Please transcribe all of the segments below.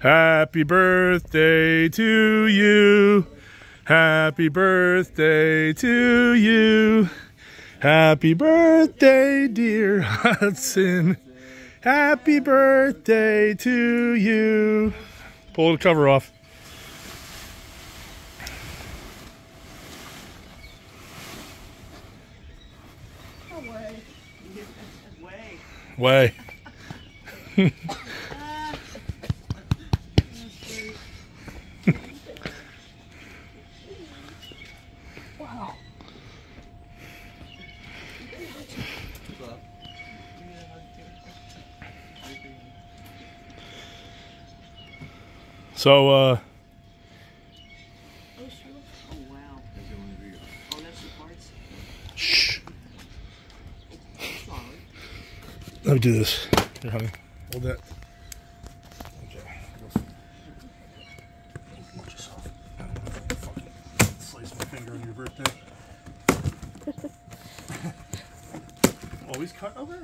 Happy birthday to you. Happy birthday to you. Happy birthday, dear Hudson. Happy birthday to you. Pull the cover off. Way. Way. So, uh, Oh, wow. Oh, that's the parts? shh. Sorry. Let me do this. Here, honey. Hold that. Okay. Watch yourself. I don't wanna fucking Slice my finger on your birthday. Always cut away.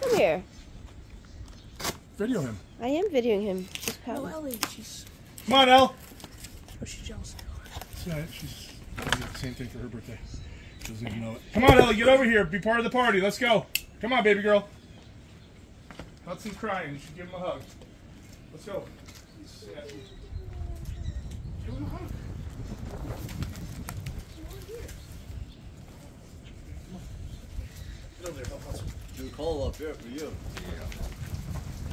Come here. Video him. I am videoing him. Just Oh, power. Ellie, she's. Come on, Elle. Oh, she's jealous. It's all right. She's doing the same thing for her birthday. She doesn't even know it. Come on, Ellie, get over here. Be part of the party. Let's go. Come on, baby girl. Hudson's crying. You should give him a hug. Let's go. He's sassy. Give him a hug. Get over there. Help Hudson. Do call up here for you.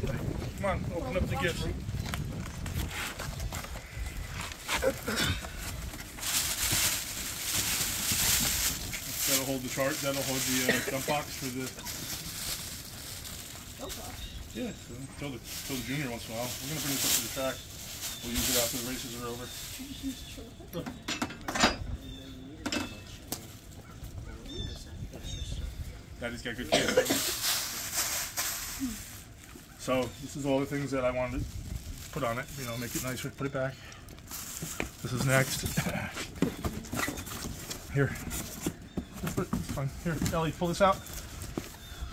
Come on, open up the gifts. That'll hold the chart. That'll hold the uh, jump box for the. Yeah, so tell the tell the junior once in a while. We're gonna bring this up to the track. We'll use it after the races are over. Daddy's got good kids. So this is all the things that I wanted to put on it. You know, make it nicer. Put it back. This is next. Here. Just put- It's fine. Here, Ellie, pull this out.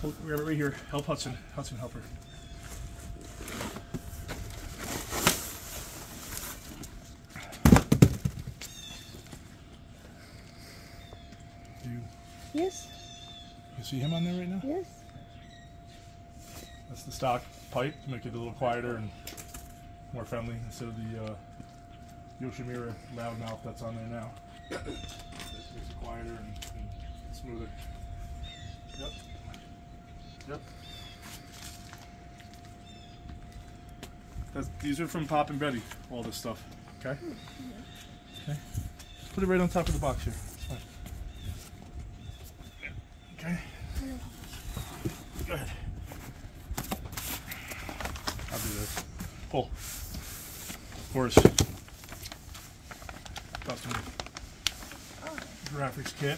Pull, grab it right here. Help Hudson. Hudson, help her. You, Yes. you see him on there right now? Yes. That's the stock pipe to make it a little quieter and more friendly instead of the uh, Yoshimura loudmouth that's on there now. This makes it quieter and, and smoother. Yep. Yep. That's, these are from Pop and Betty, all this stuff. Okay? Okay. Put it right on top of the box here. Okay? Go ahead. I'll do this. Pull. Of course. Custom graphics kit.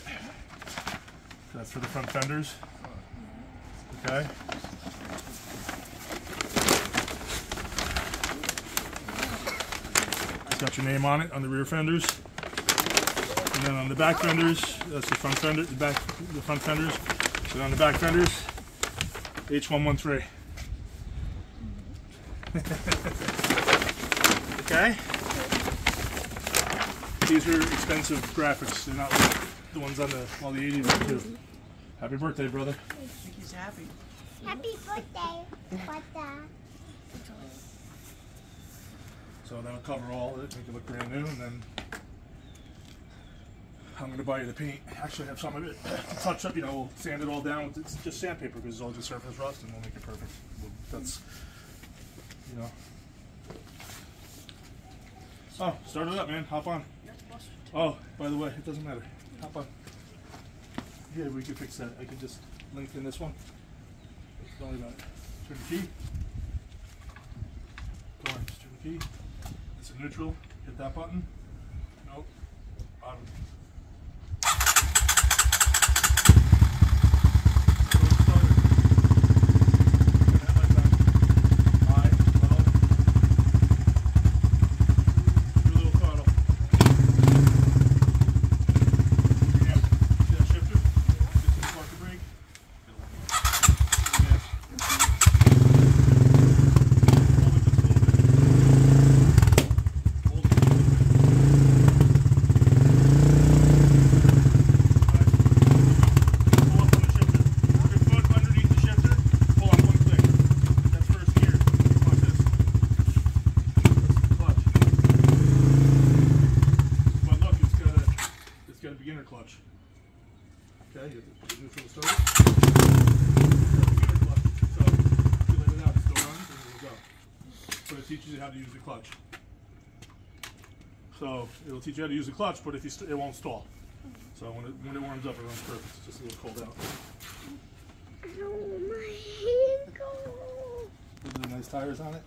That's for the front fenders. Okay. It's got your name on it on the rear fenders. And then on the back fenders, that's the front fender, the back, the front fenders. And on the back fenders, H113. Okay? These are expensive graphics. They're not like the ones on the all the 80s are too. Happy birthday, brother. I think he's happy. Happy birthday, Butter. So that'll cover all of it, make it look brand new, and then I'm gonna buy you the paint. Actually, I have some of it to touch up. You know, we'll sand it all down with it's just sandpaper because it's all just surface rust, and we'll make it perfect. We'll, that's Oh, start it up, man. Hop on. Oh, by the way, it doesn't matter. Hop on. Yeah, we can fix that. I can just lengthen this one. Don't worry about it. Turn the key. Go on, just turn the key. It's a neutral. Hit that button. Nope. Bottom. Go starter. Turn that light on. High, low. Do a little throttle. Yeah, see that shifter? Just spark the brake. Yeah. Hold it just a little bit. Hold it just a little bit. Alright. Pull up on the shifter. Your foot underneath the shifter. Pull up one click. That's first gear. Watch this. That's the clutch. But look, it's got a it's got a beginner clutch. Okay, you have the neutral to start it. It's got a beginner clutch. So if you let it out, it still runs and it'll go. But it teaches you how to use the clutch. So it'll teach you how to use the clutch, but if you it won't stall. So when it when it warms up, it runs perfect. It's just a little cold out. Oh, my ankle. Those are nice tires on it.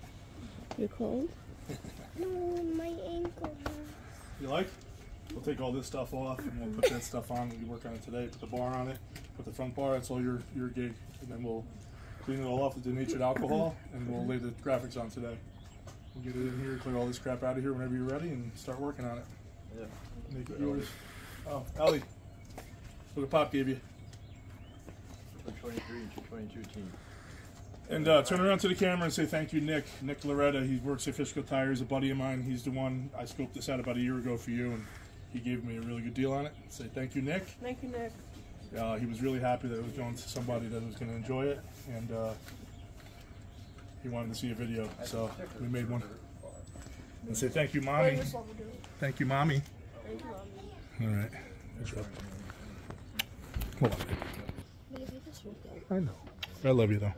You're cold? No, my ankle. You like? We'll take all this stuff off and we'll put that stuff on. We can work on it today. Put the bar on it. Put the front bar. That's all your your gig. And then we'll clean it all off with denatured alcohol and we'll lay the graphics on today. We'll get it in here, clear all this crap out of here whenever you're ready, and start working on it. Yeah. Make it yours. Oh, Ellie, look what Pop gave you. The 23 to 22 team. And uh, turn around to the camera and say thank you, Nick. Nick Loretta. He works at Fishkill Tires, a buddy of mine. He's the one I scoped this out about a year ago for you, and he gave me a really good deal on it. Say thank you, Nick. Thank you, Nick. Uh, he was really happy that it was going to somebody that was going to enjoy it, and uh, he wanted to see a video, so we made one. And say thank you, mommy. Thank you, mommy. Thank you, Mommy. All right. Hold on. I know. I love you though.